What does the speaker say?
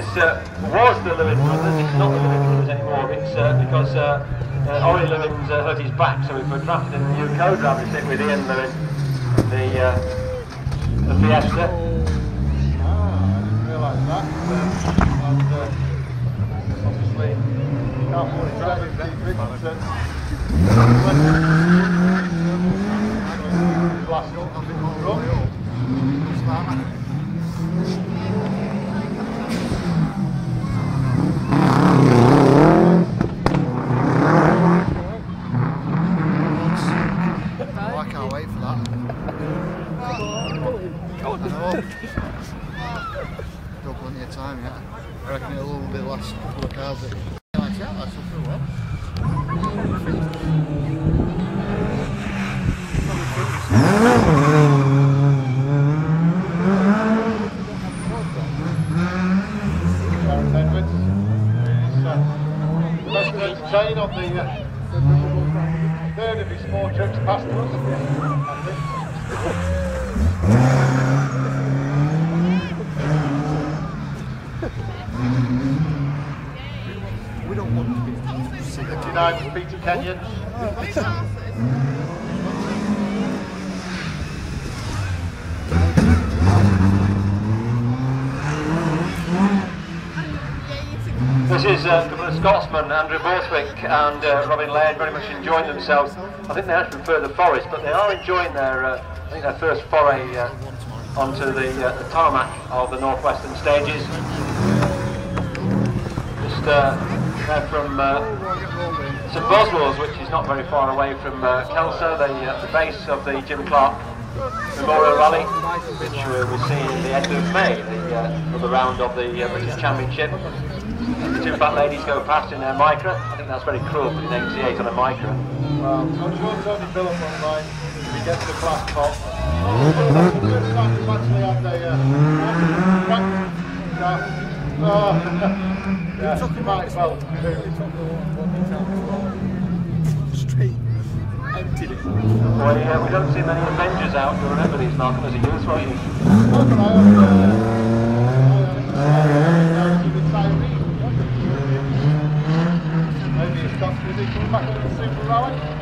this uh, was the Lewin brothers. It's not the Lewin brothers anymore. It's uh, because uh, uh, Ori Lewin's uh, hurt his back, so we've drafted a new co-driver to sit with Ian Lewin, the uh, the Fiesta. Ah. Um, uh, obviously, can't fully drive it, a bit more up. What's that? Oh, I can't wait for that. I know. Got plenty of time yet. I reckon it'll all be the last couple of cars that yeah, that's up well. The entertain on the uh, third of his four trips past us. I think. We don't want to be 59 Peter. This is uh, a couple of Scotsmen, Andrew Borthwick and uh, Robin Laird, very much enjoying themselves. I think they actually prefer the forest, but they are enjoying their, uh, I think their first foray uh, onto the, uh, the tarmac of the Northwestern stages. Just uh, they're from uh, St Boswell's, which is not very far away from uh, Kelso, the, uh, the base of the Jim Clark Memorial Rally, which uh, we'll see in the end of May, the uh, other round of the uh, British Championship. The two fat ladies go past in their Micra. I think that's very cruel putting 88 on a Micra. Well, I'm sure Tony Phillip won't mind if he gets the class top. Oh, the actually had a uh, car. Well. Yeah, we don't see many Avengers out. You remember these, Malcolm, as a youth, right? you? Maybe he's got busy coming back with the Super Rally.